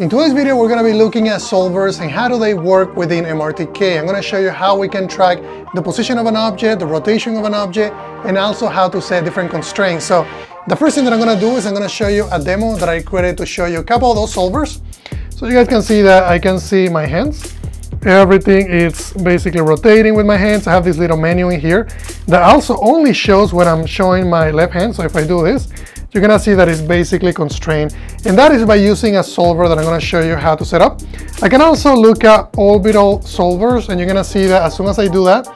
In today's video, we're gonna be looking at solvers and how do they work within MRTK. I'm gonna show you how we can track the position of an object, the rotation of an object, and also how to set different constraints. So the first thing that I'm gonna do is I'm gonna show you a demo that I created to show you a couple of those solvers. So you guys can see that I can see my hands. Everything is basically rotating with my hands. I have this little menu in here that also only shows when I'm showing my left hand. So if I do this, you're gonna see that it's basically constrained. And that is by using a solver that I'm gonna show you how to set up. I can also look at orbital solvers and you're gonna see that as soon as I do that,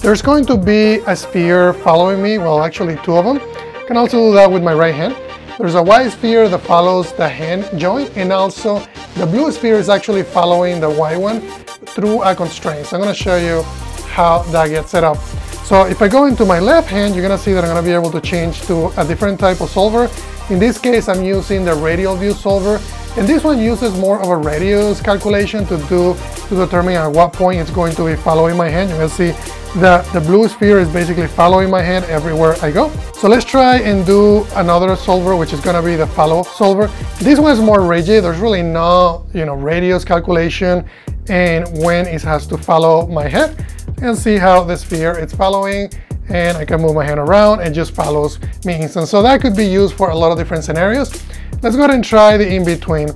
there's going to be a sphere following me, well actually two of them. I can also do that with my right hand. There's a white sphere that follows the hand joint and also the blue sphere is actually following the white one through a constraint. So I'm gonna show you how that gets set up. So if I go into my left hand, you're gonna see that I'm gonna be able to change to a different type of solver. In this case, I'm using the radial view solver, and this one uses more of a radius calculation to do to determine at what point it's going to be following my hand. You can see that the blue sphere is basically following my hand everywhere I go. So let's try and do another solver, which is gonna be the follow solver. This one is more rigid. There's really no, you know, radius calculation and when it has to follow my head and see how the sphere it's following and I can move my hand around and just follows me instant. So that could be used for a lot of different scenarios. Let's go ahead and try the in-between.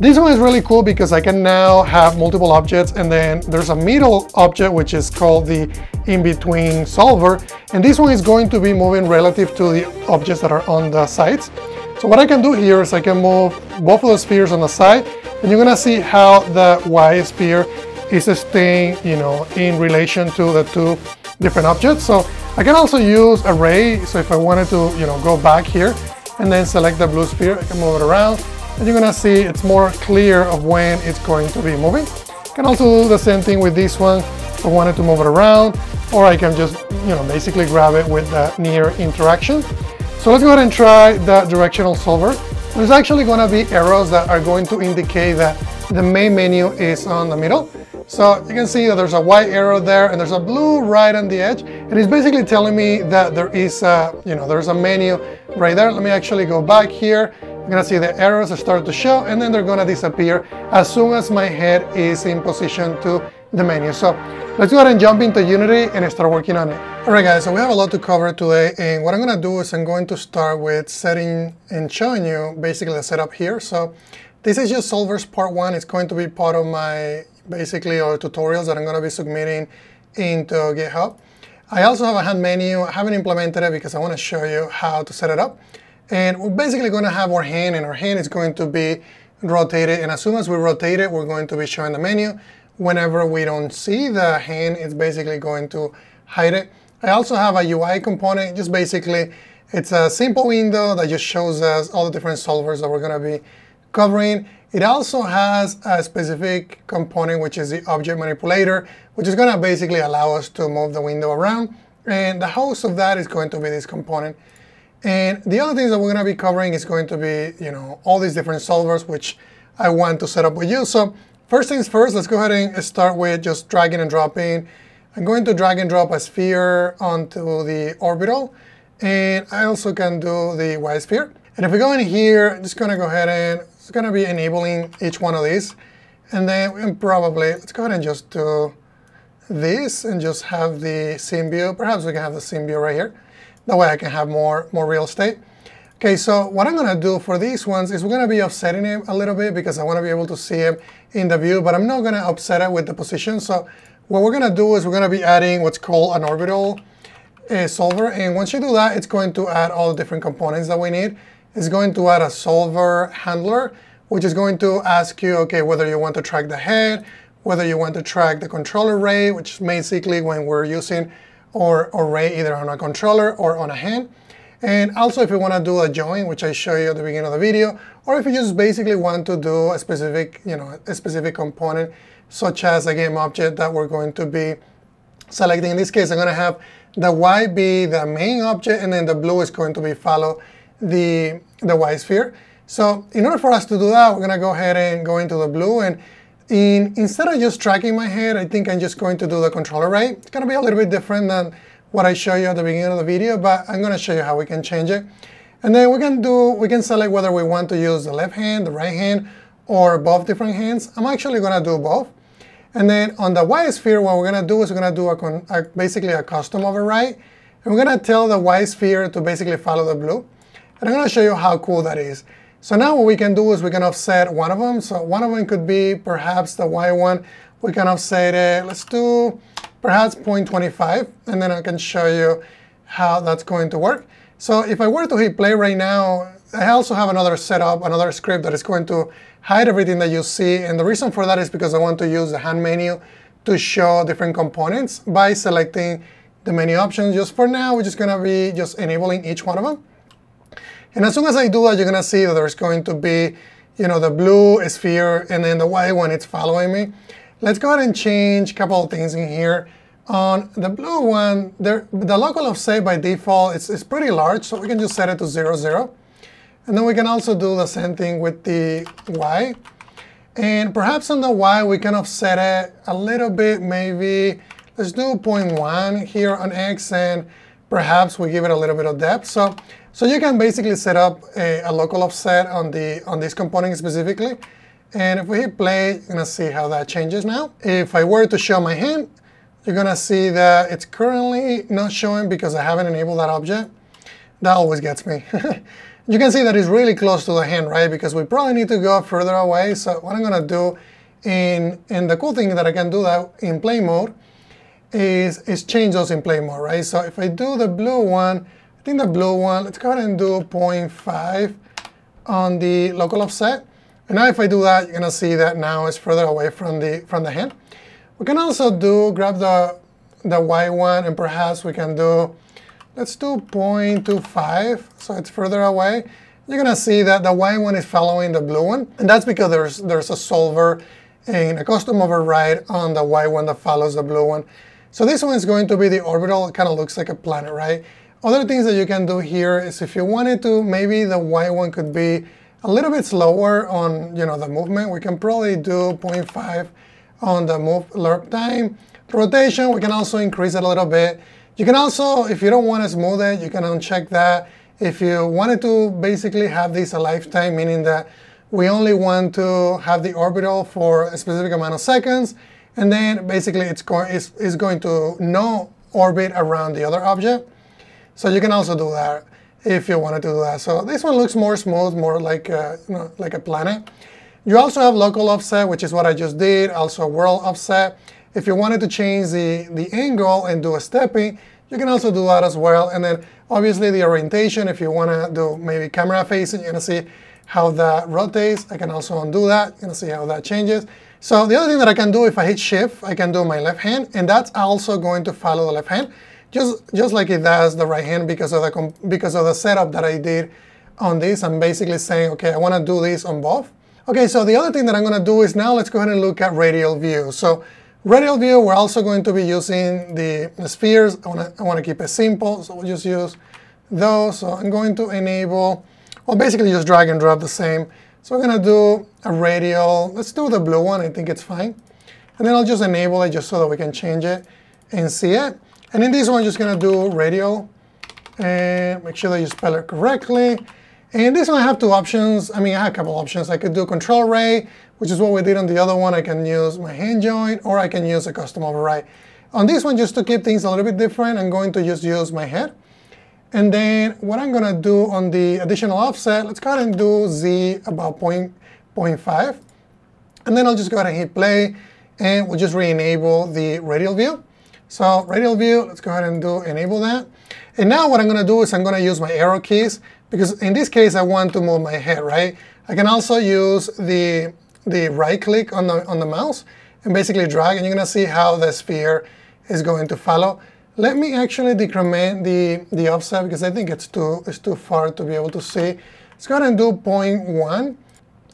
This one is really cool because I can now have multiple objects and then there's a middle object which is called the in-between solver and this one is going to be moving relative to the objects that are on the sides. So what I can do here is I can move both of the spheres on the side and you're gonna see how the Y sphere is staying, you know, in relation to the two different objects. So I can also use array. So if I wanted to, you know, go back here and then select the blue sphere, I can move it around and you're gonna see it's more clear of when it's going to be moving. I can also do the same thing with this one. If I wanted to move it around, or I can just, you know, basically grab it with the near interaction. So let's go ahead and try the directional solver. There's actually gonna be arrows that are going to indicate that the main menu is on the middle. So you can see that there's a white arrow there and there's a blue right on the edge. And it's basically telling me that there is a, you know, there's a menu right there. Let me actually go back here. You're gonna see the arrows start to show and then they're gonna disappear as soon as my head is in position to the menu. So let's go ahead and jump into Unity and start working on it. All right guys, so we have a lot to cover today and what I'm gonna do is I'm going to start with setting and showing you basically the setup here. So this is just solvers part one. It's going to be part of my basically our tutorials that I'm to be submitting into GitHub. I also have a hand menu. I haven't implemented it because I want to show you how to set it up. And we're basically going to have our hand, and our hand is going to be rotated. And as soon as we rotate it, we're going to be showing the menu. Whenever we don't see the hand, it's basically going to hide it. I also have a UI component, just basically, it's a simple window that just shows us all the different solvers that we're going to be covering. It also has a specific component, which is the object manipulator, which is going to basically allow us to move the window around. And the host of that is going to be this component. And the other things that we're going to be covering is going to be, you know, all these different solvers, which I want to set up with you. So first things first, let's go ahead and start with just dragging and dropping. I'm going to drag and drop a sphere onto the orbital. And I also can do the Y sphere. And if we go in here, I'm just going to go ahead and it's going to be enabling each one of these. And then probably, let's go ahead and just do this and just have the scene view. Perhaps we can have the scene view right here. That way I can have more, more real estate. Okay, so what I'm going to do for these ones is we're going to be offsetting them a little bit because I want to be able to see them in the view, but I'm not going to offset it with the position. So what we're to do is we're going to be adding what's called an orbital uh, solver. And once you do that, it's going to add all the different components that we need It's going to add a solver handler, which is going to ask you, okay, whether you want to track the head, whether you want to track the controller ray, which is basically when we're using our array either on a controller or on a hand. And also if you want to do a join, which I show you at the beginning of the video, or if you just basically want to do a specific, you know, a specific component, such as a game object that we're going to be selecting. In this case, I'm going to have the Y be the main object, and then the blue is going to be follow the, the Y sphere. So in order for us to do that, we're going to go ahead and go into the blue. And in, instead of just tracking my head, I think I'm just going to do the control ray. It's going to be a little bit different than what I show you at the beginning of the video, but I'm going to show you how we can change it. And then we can do, we can select whether we want to use the left hand, the right hand, or both different hands. I'm actually gonna do both. And then on the Y sphere, what we're gonna do is we're gonna do a, a, basically a custom override. And we're gonna tell the Y sphere to basically follow the blue. And I'm gonna show you how cool that is. So now what we can do is we can offset one of them. So one of them could be perhaps the Y one. We can offset it, let's do perhaps 0.25, and then I can show you how that's going to work. So if I were to hit play right now, I also have another setup, another script that is going to hide everything that you see. And the reason for that is because I want to use the hand menu to show different components by selecting the menu options. Just for now, we're just going to be just enabling each one of them. And as soon as I do that, you're to see that there's going to be you know, the blue sphere and then the white one, it's following me. Let's go ahead and change a couple of things in here. On the blue one, there, the local offset by default is, is pretty large, so we can just set it to 0, 0. And then we can also do the same thing with the Y. And perhaps on the Y, we can offset it a little bit, maybe, let's do 0.1 here on X, and perhaps we give it a little bit of depth. So, so you can basically set up a, a local offset on, the, on this component specifically. And if we hit play, you're gonna see how that changes now. If I were to show my hand, you're gonna see that it's currently not showing because I haven't enabled that object. That always gets me. you can see that it's really close to the hand, right? Because we probably need to go further away. So what I'm gonna do, in, and the cool thing that I can do that in play mode, is, is change those in play mode, right? So if I do the blue one, I think the blue one, let's go ahead and do 0.5 on the local offset. And now if I do that, you're gonna see that now it's further away from the from the hand. We can also do, grab the, the white one and perhaps we can do, let's do 0.25, so it's further away. You're gonna see that the white one is following the blue one, and that's because there's, there's a solver and a custom override on the white one that follows the blue one. So this one is going to be the orbital, it kind of looks like a planet, right? Other things that you can do here is if you wanted to, maybe the white one could be a little bit slower on you know the movement. We can probably do 0.5 on the move lerp time. Rotation, we can also increase it a little bit. You can also, if you don't want to smooth it, you can uncheck that. If you wanted to basically have this a lifetime, meaning that we only want to have the orbital for a specific amount of seconds, and then basically it's, it's, it's going to no orbit around the other object. So you can also do that if you wanted to do that. So this one looks more smooth, more like a, you know, like a planet. You also have local offset, which is what I just did, also world offset. If you wanted to change the, the angle and do a stepping, you can also do that as well. And then obviously the orientation, if you want to do maybe camera facing, you're going to see how that rotates. I can also undo that. You're going to see how that changes. So the other thing that I can do, if I hit shift, I can do my left hand, and that's also going to follow the left hand just just like it does the right hand because of the because of the setup that I did on this. I'm basically saying, okay, I want to do this on both. Okay, so the other thing that I'm going to do is now let's go ahead and look at radial view. So radial view, we're also going to be using the, spheres. I want to I want to keep it simple, so we'll just use those. So I'm going to enable, well, basically just drag and drop the same. So we're going to do a radial. Let's do the blue one. I think it's fine. And then I'll just enable it just so that we can change it and see it. And in this one, I'm just going to do radial and make sure that you spell it correctly. And this one I have two options. I mean, I have a couple options. I could do control ray, which is what we did on the other one. I can use my hand joint, or I can use a custom override. On this one, just to keep things a little bit different, I'm going to just use my head. And then what I'm going to do on the additional offset, let's go ahead and do Z about 0.5. And then I'll just go ahead and hit play, and we'll just re-enable the radial view. So radial view, let's go ahead and do enable that. And now what I'm going to do is I'm going to use my arrow keys because in this case I want to move my head, right? I can also use the, the right click on the, on the mouse and basically drag and you're going to see how the sphere is going to follow. Let me actually decrement the, the offset because I think it's too, it's too far to be able to see. Let's go ahead and do 0.1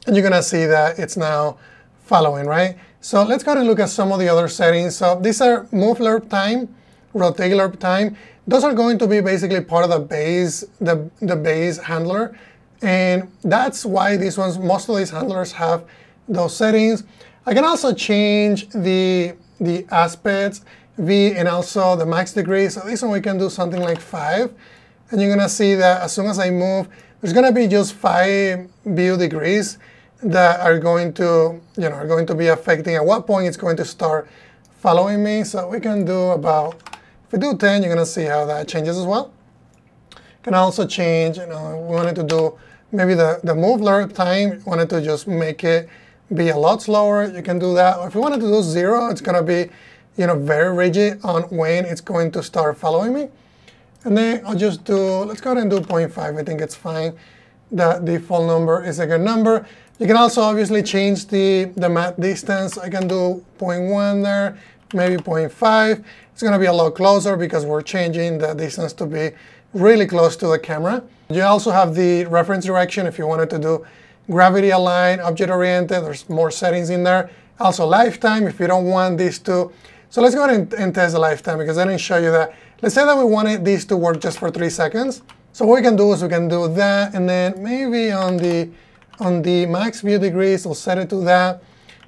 and you're going to see that it's now following, right? So let's go ahead and look at some of the other settings. So these are move lerp time, rotate lerp time. Those are going to be basically part of the base, the, the base handler. And that's why these ones, most of these handlers have those settings. I can also change the, the aspects, V, and also the max degree. So this one we can do something like five. And you're gonna see that as soon as I move, there's gonna be just five view degrees that are going to, you know, are going to be affecting at what point it's going to start following me. So we can do about, if we do 10, you're going to see how that changes as well. Can also change, you know, we wanted to do maybe the, the move lerp time, wanted to just make it be a lot slower, you can do that. Or if you wanted to do zero, it's going to be, you know, very rigid on when it's going to start following me. And then I'll just do, let's go ahead and do 0.5. I think it's fine. The default number is a good number. You can also obviously change the, the max distance. I can do 0.1 there, maybe 0.5. It's going to be a lot closer because we're changing the distance to be really close to the camera. You also have the reference direction if you wanted to do gravity aligned, object oriented. There's more settings in there. Also lifetime if you don't want these to. So let's go ahead and, and test the lifetime because I didn't show you that. Let's say that we wanted these to work just for three seconds. So what we can do is we can do that and then maybe on the on the max view degrees, we'll set it to that.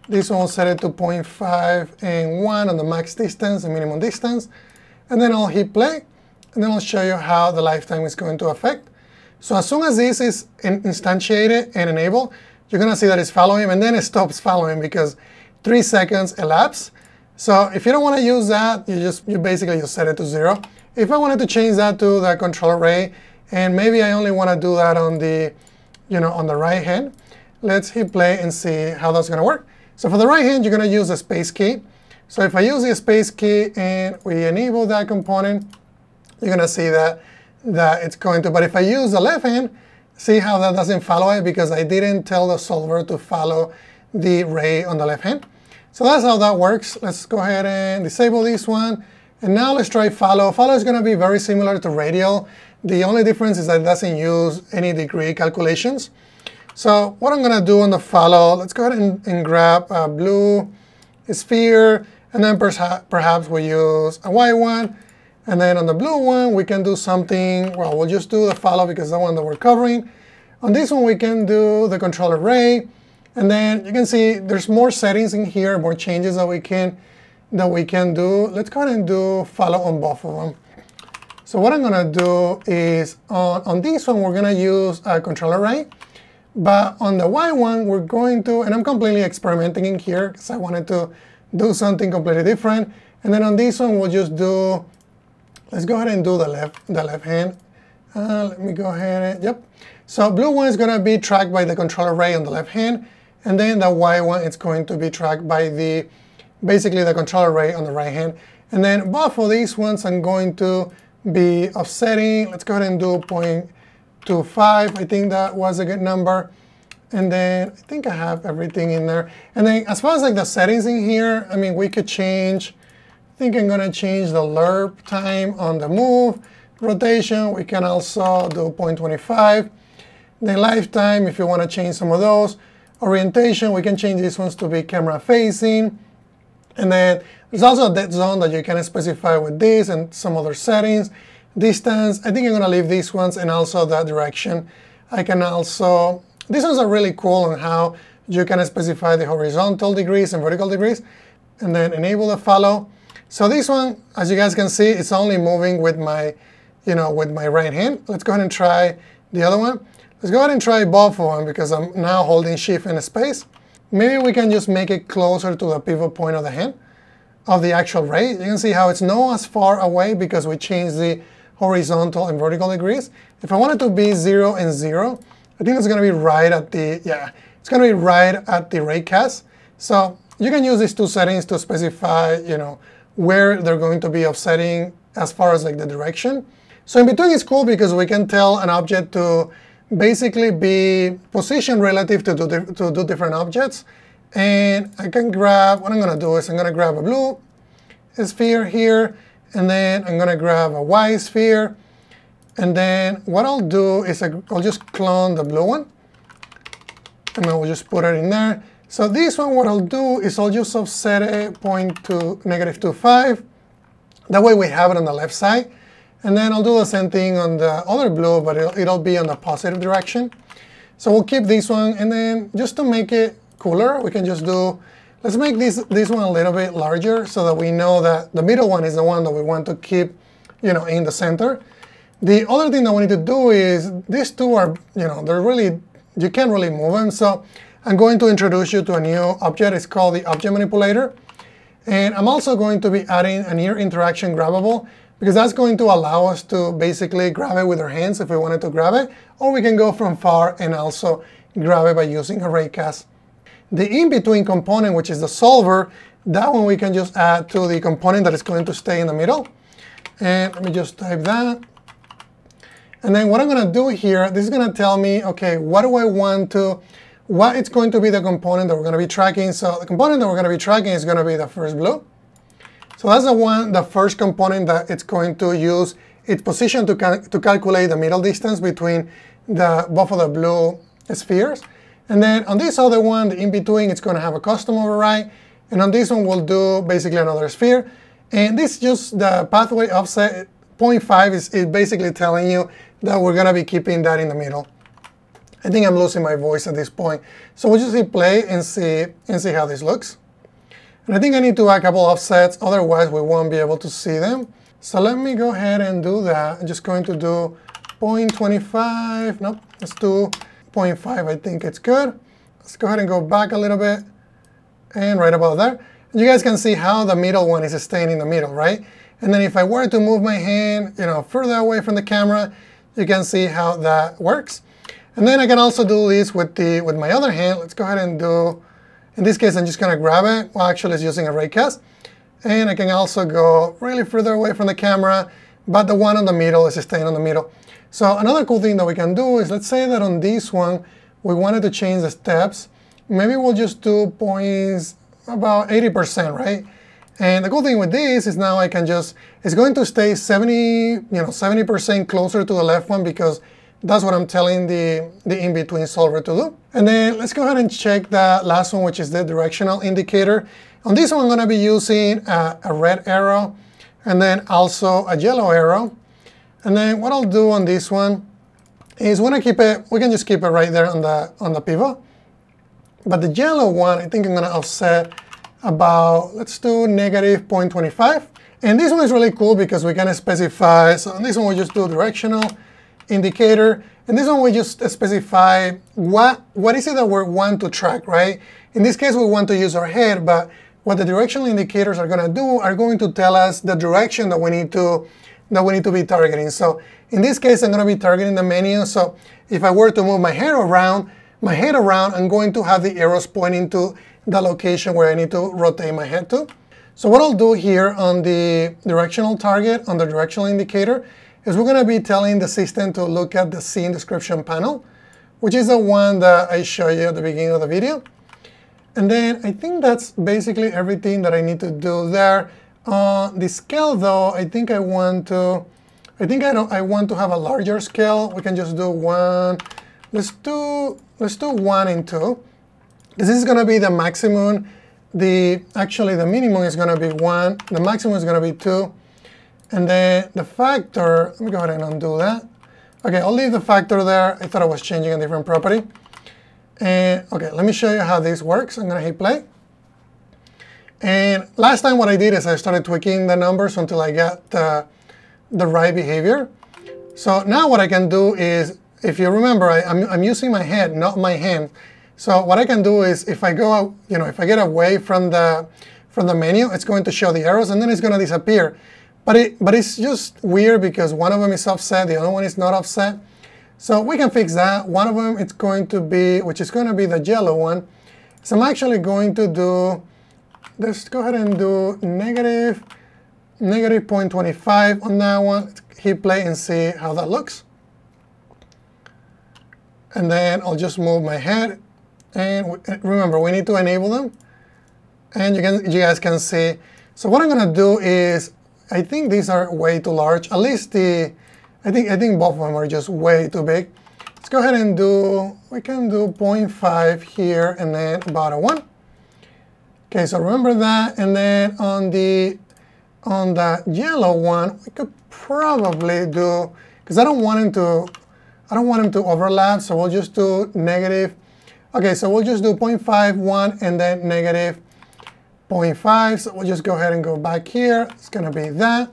This one will set it to 0.5 and 1 on the max distance, the minimum distance. And then I'll hit play and then I'll show you how the lifetime is going to affect. So as soon as this is instantiated and enabled, you're going to see that it's following and then it stops following because three seconds elapse. So if you don't want to use that, you just you basically just set it to zero. If I wanted to change that to the control ray, and maybe I only want to do that on the, you know, on the right hand, let's hit play and see how that's going to work. So for the right hand, you're going to use the space key. So if I use the space key and we enable that component, you're going to see that, that it's going to. But if I use the left hand, see how that doesn't follow it because I didn't tell the solver to follow the ray on the left hand. So that's how that works. Let's go ahead and disable this one. And now let's try follow. Follow is going to be very similar to radial. The only difference is that it doesn't use any degree calculations. So what I'm going to do on the follow, let's go ahead and, and grab a blue sphere, and then perhaps, we use a white one. And then on the blue one, we can do something, well, we'll just do the follow because the one that we're covering. On this one, we can do the control ray. And then you can see there's more settings in here, more changes that we can that we can do. Let's go ahead and do follow on both of them. So what I'm going to do is on, on this one, we're going to use a controller ray. But on the Y one, we're going to, and I'm completely experimenting in here because I wanted to do something completely different. And then on this one, we'll just do Let's go ahead and do the left, the left hand. Uh, let me go ahead and, yep. So blue one is going to be tracked by the control ray on the left hand, and then the Y one is going to be tracked by the, basically the control ray on the right hand. And then both of these ones I'm going to be offsetting. Let's go ahead and do 0.25. I think that was a good number. And then I think I have everything in there. And then as far as like the settings in here, I mean, we could change I think I'm going to change the lerp time on the move. Rotation, we can also do 0.25. The lifetime, if you want to change some of those. Orientation, we can change these ones to be camera facing. And then there's also a dead zone that you can specify with this and some other settings. Distance, I think I'm to leave these ones and also that direction. I can also, these ones are really cool on how you can specify the horizontal degrees and vertical degrees. And then enable the follow. So this one, as you guys can see, it's only moving with my, you know, with my right hand. Let's go ahead and try the other one. Let's go ahead and try both of them because I'm now holding shift and space. Maybe we can just make it closer to the pivot point of the hand, of the actual ray. You can see how it's not as far away because we changed the horizontal and vertical degrees. If I want it to be zero and zero, I think it's gonna be right at the, yeah, it's gonna be right at the ray cast. So you can use these two settings to specify, you know, where they're going to be offsetting as far as like the direction. So in between is cool because we can tell an object to basically be positioned relative to do, to do different objects. And I can grab, what I'm going to do is I'm going to grab a blue sphere here, and then I'm going to grab a white sphere. And then what I'll do is I'll just clone the blue one, and I will just put it in there. So this one, what I'll do is I'll just offset it point to negative 2.5. That way we have it on the left side. And then I'll do the same thing on the other blue, but it'll, it'll be on the positive direction. So we'll keep this one, and then just to make it cooler, we can just do, let's make this, this one a little bit larger so that we know that the middle one is the one that we want to keep you know, in the center. The other thing that we need to do is these two are, you know, they're really, you can't really move them. So I'm going to introduce you to a new object. It's called the object manipulator. And I'm also going to be adding a near interaction grabbable because that's going to allow us to basically grab it with our hands if we wanted to grab it, or we can go from far and also grab it by using a raycast. The in-between component, which is the solver, that one we can just add to the component that is going to stay in the middle. And let me just type that. And then what I'm going to do here, this is going to tell me, okay, what do I want to, what it's going to be the component that we're going to be tracking. So the component that we're going to be tracking is going to be the first blue. So that's the one, the first component that it's going to use its position to, cal to calculate the middle distance between the both of the blue spheres. And then on this other one, the in-between, it's going to have a custom override. And on this one, we'll do basically another sphere. And this is just the partwise offset 0.5 is, is basically telling you that we're going to be keeping that in the middle. I think I'm losing my voice at this point. So we'll just hit play and see, and see how this looks. I think I need to add a couple offsets, otherwise we won't be able to see them. So let me go ahead and do that. I'm just going to do 0.25, nope, let's do 0.5, I think it's good. Let's go ahead and go back a little bit and right about there. And you guys can see how the middle one is staying in the middle, right? And then if I were to move my hand, you know, further away from the camera, you can see how that works. And then I can also do this with the with my other hand. Let's go ahead and do, in this case, I'm just going to grab it. Well, actually, it's using a raycast. And I can also go really further away from the camera, but the one on the middle is staying on the middle. So another cool thing that we can do is, let's say that on this one, we wanted to change the steps. Maybe we'll just do points about 80%, right? And the cool thing with this is now I can just, it's going to stay 70, you know, 70% closer to the left one because that's what I'm telling the, the in-between solver to do. And then let's go ahead and check the last one, which is the directional indicator. On this one, I'm going to be using a, a red arrow and then also a yellow arrow. And then what I'll do on this one is when I keep it, we can just keep it right there on the, on the pivot. But the yellow one, I think I'm going to offset about, let's do negative 0.25. And this one is really cool because we can specify, so on this one we just do directional indicator. And this one we just specify what, what is it that we want to track, right? In this case, we want to use our head, but what the directional indicators are going to do are going to tell us the direction that we need to that we need to be targeting. So in this case, I'm going to be targeting the menu. So if I were to move my head around, my head around, I'm going to have the arrows pointing to the location where I need to rotate my head to. So what I'll do here on the directional target, on the directional indicator, is we're going to be telling the system to look at the scene description panel, which is the one that I showed you at the beginning of the video. And then I think that's basically everything that I need to do there. Uh, the scale though, I think I want to, I think I don't, I want to have a larger scale. We can just do one, let's do, let's do one and two. This is going to be the maximum. The Actually, the minimum is going to be 1. The maximum is going to be 2. And then the factor, let me go ahead and undo that. OK, I'll leave the factor there. I thought I was changing a different property. And OK, let me show you how this works. I'm going to hit play. And last time what I did is I started tweaking the numbers until I got the, the right behavior. So now what I can do is, if you remember, I, I'm, I'm using my head, not my hand. So what I can do is if I go you know, if I get away from the from the menu, it's going to show the arrows and then it's going to disappear. But it but it's just weird because one of them is offset, the other one is not offset. So we can fix that. One of them it's going to be, which is going to be the yellow one. So I'm actually going to do, let's go ahead and do negative, negative 0.25 on that one. Hit play and see how that looks. And then I'll just move my head and remember, we need to enable them. And you, can, you guys can see. So what I'm going to do is, I think these are way too large. At least the, I think, I think both of them are just way too big. Let's go ahead and do, we can do 0.5 here and then about a 1. Okay, so remember that. And then on the, on the yellow one, we could probably do, because I don't want him to, I don't want him to overlap, so we'll just do negative Okay, so we'll just do 0.5, 1, and then negative 0.5. So we'll just go ahead and go back here. It's going to be that.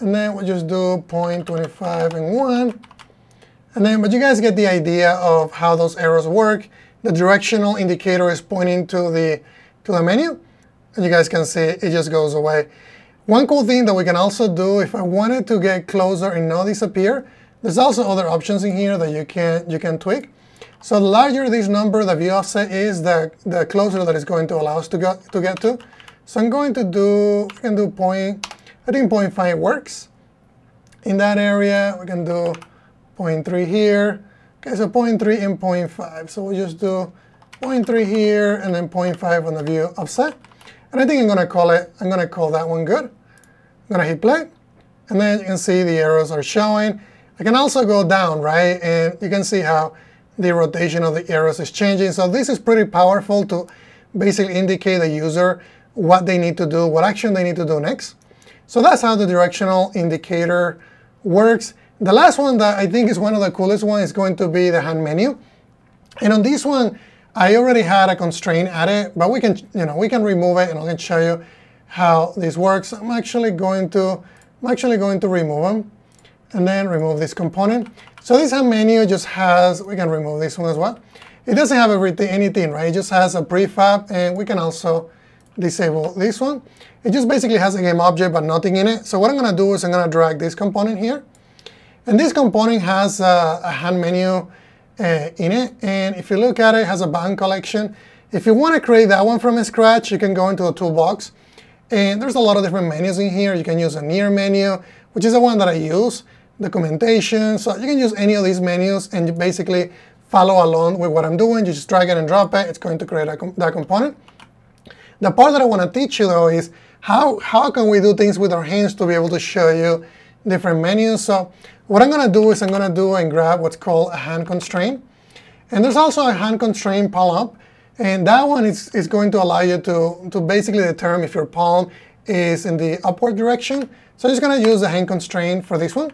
And then we'll just do 0.25 and 1. And then, but you guys get the idea of how those arrows work. the directional indicator is pointing to the, to the menu. And you guys can see it just goes away. One cool thing that we can also do, if I wanted to get closer and not disappear, there's also other options in here that you can, you can tweak. So the larger this number, the view offset is, the, the closer that it's going to allow us to, go, to get to. So I'm going to do, can do point, I think 0.5 works. In that area, we can do 0.3 here. Okay, so 0.3 and 0.5. So we'll just do 0.3 here and then 0.5 on the view offset. And I think I'm going to call it, I'm going to call that one good. I'm going to hit play. And then you can see the arrows are showing. I can also go down, right? And you can see how the rotation of the arrows is changing. So this is pretty powerful to basically indicate the user what they need to do, what action they need to do next. So that's how the directional indicator works. The last one that I think is one of the coolest ones is going to be the hand menu. And on this one, I already had a constraint added, but we can, you know, we can remove it and I can show you how this works. I'm actually going to, I'm actually going to remove them and then remove this component. So this hand menu just has, we can remove this one as well. It doesn't have everything, anything, right? It just has a prefab and we can also disable this one. It just basically has a game object but nothing in it. So what I'm gonna do is I'm gonna drag this component here. And this component has a, a hand menu uh, in it. And if you look at it, it has a button collection. If you want to create that one from scratch, you can go into the toolbox. And there's a lot of different menus in here. You can use a near menu, which is the one that I use, documentation. So you can use any of these menus and basically follow along with what I'm doing. You just drag it and drop it. It's going to create a, that component. The part that I want to teach you though is how, how can we do things with our hands to be able to show you different menus. So what I'm going to do is I'm going to do and grab what's called a hand constraint. And there's also a hand constraint palm up. And that one is, is going to allow you to, to basically determine if your palm is in the upward direction. So I'm just going to use the hand constraint for this one.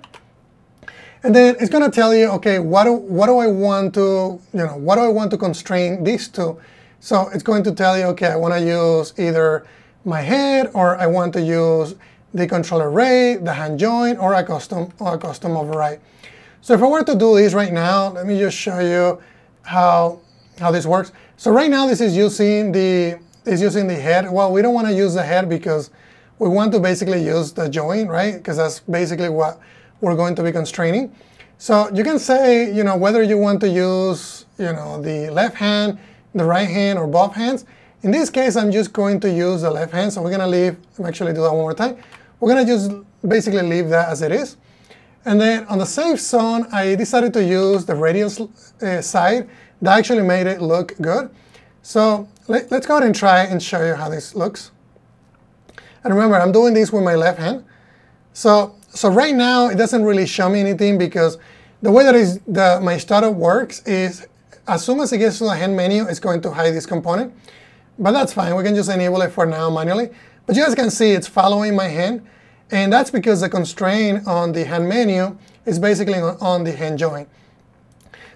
And then it's going to tell you, okay, what do, what do I want to, you know, what do I want to constrain this to? So it's going to tell you, okay, I want to use either my head or I want to use the control ray, the hand joint, or a custom, or a custom override. So if I were to do this right now, let me just show you how, how this works. So right now this is using the is using the head. Well, we don't want to use the head because we want to basically use the join, right? Because that's basically what we're going to be constraining. So you can say, you know, whether you want to use, you know, the left hand, the right hand, or both hands. In this case, I'm just going to use the left hand. So we're going to leave, actually do that one more time. We're going to just basically leave that as it is. And then on the safe zone, I decided to use the radius uh, side. That actually made it look good. So let, us go ahead and try and show you how this looks. And remember, I'm doing this with my left hand. So, so right now, it doesn't really show me anything because the way that is my startup works is as soon as it gets to the hand menu, it's going to hide this component. But that's fine. We can just enable it for now manually. But you guys can see it's following my hand. And that's because the constraint on the hand menu is basically on the hand joint.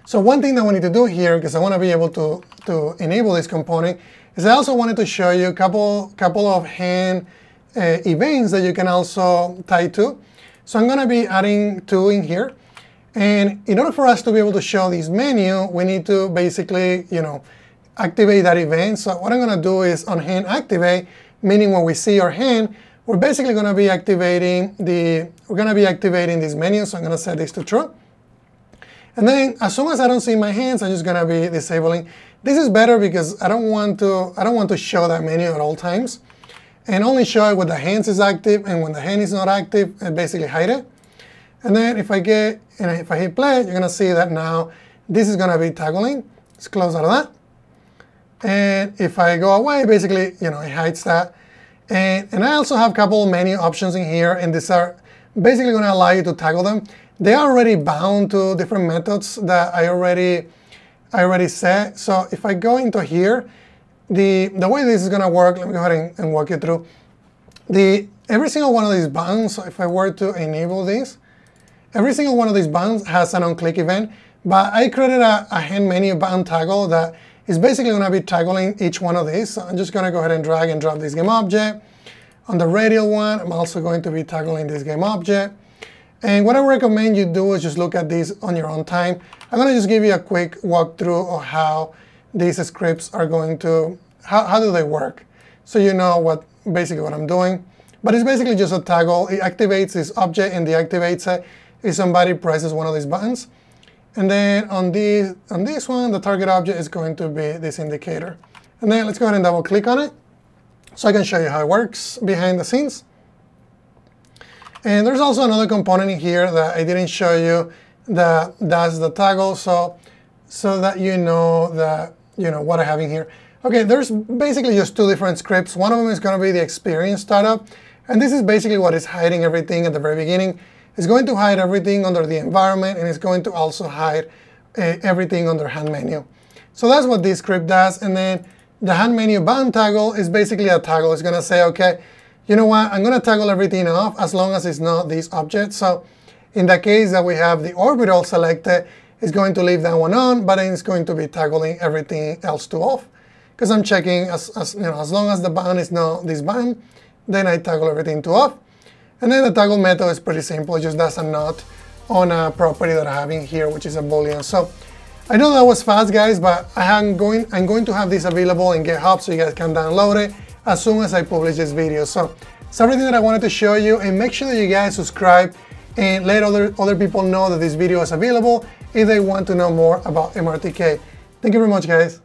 So one thing that we need to do here, because I want to be able to, to enable this component, is I also wanted to show you a couple, couple of hand uh, events that you can also tie to. So I'm going to be adding two in here. And in order for us to be able to show this menu, we need to basically, you know, activate that event. So what I'm going to do is on hand activate, meaning when we see our hand, we're basically going to be activating the, we're going to be activating this menu. So I'm going to set this to true. And then as soon as I don't see my hands, I'm just going to be disabling. This is better because I don't want to, I don't want to show that menu at all times and only show it when the hands is active and when the hand is not active, and basically hide it. And then if I get, and if I hit play, you're to see that now this is to be toggling. Let's close out of that. And if I go away, basically, you know, it hides that. And, and I also have a couple menu options in here, and these are basically to allow you to toggle them. They are already bound to different methods that I already, I already set. So if I go into here, the, the way this is going to work, let me go ahead and, and walk you through. The, every single one of these buttons, if I were to enable this, every single one of these buttons has an on-click event, but I created a, a hand menu button toggle that is basically going to be toggling each one of these. So I'm just going to go ahead and drag and drop this game object. On the radial one, I'm also going to be toggling this game object. And what I recommend you do is just look at these on your own time. I'm going to just give you a quick walkthrough of how these scripts are going to, how, how do they work? So you know what basically what I'm doing. But it's basically just a toggle. It activates this object and deactivates it if somebody presses one of these buttons. And then on this, on this one, the target object is going to be this indicator. And then let's go ahead and double click on it so I can show you how it works behind the scenes. And there's also another component in here that I didn't show you that does the toggle so, so that you know that you know what I have in here. Okay, there's basically just two different scripts. One of them is going to be the experience startup. And this is basically what is hiding everything at the very beginning. It's going to hide everything under the environment, and it's going to also hide uh, everything under hand menu. So that's what this script does. And then the hand menu button toggle is basically a toggle. It's going to say, OK, you know what? I'm going to toggle everything off as long as it's not this object. So in the case that we have the orbital selected, it's going to leave that one on, but it's going to be toggling everything else to off. Because I'm checking as, as, you know, as long as the button is not this button, then I toggle everything to off. And then the toggle method is pretty simple. It just does a not on a property that I have in here, which is a boolean. So I know that was fast, guys, but I am going, I'm going to have this available in GitHub so you guys can download it as soon as I publish this video. So it's everything that I wanted to show you and make sure that you guys subscribe and let other, other people know that this video is available if they want to know more about MRTK. Thank you very much, guys.